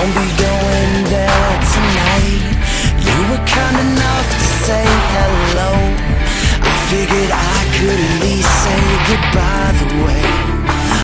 won't be going there tonight You were kind enough to say hello I figured I could.